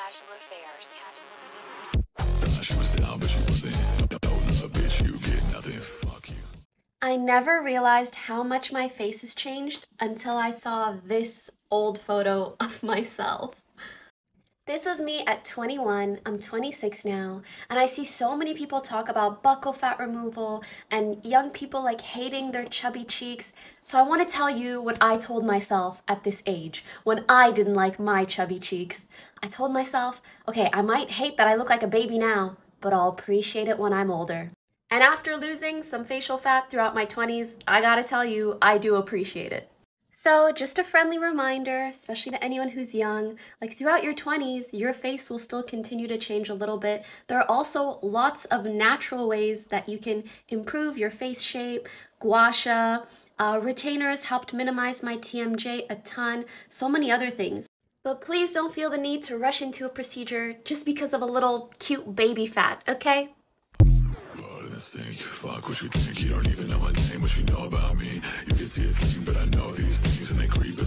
Casual Affairs. She was down, but she wasn't. No, bitch, you get nothing. Fuck you. I never realized how much my face has changed until I saw this old photo of myself. This was me at 21, I'm 26 now, and I see so many people talk about buccal fat removal and young people like hating their chubby cheeks. So I want to tell you what I told myself at this age when I didn't like my chubby cheeks. I told myself, okay, I might hate that I look like a baby now, but I'll appreciate it when I'm older. And after losing some facial fat throughout my 20s, I gotta tell you, I do appreciate it. So, just a friendly reminder, especially to anyone who's young, like throughout your 20s, your face will still continue to change a little bit. There are also lots of natural ways that you can improve your face shape. Gua sha, uh, retainers helped minimize my TMJ a ton, so many other things. But please don't feel the need to rush into a procedure just because of a little cute baby fat, okay? Sink. Fuck what you think. You don't even know my name. What you know about me. You can see a thing, but I know these things and they creep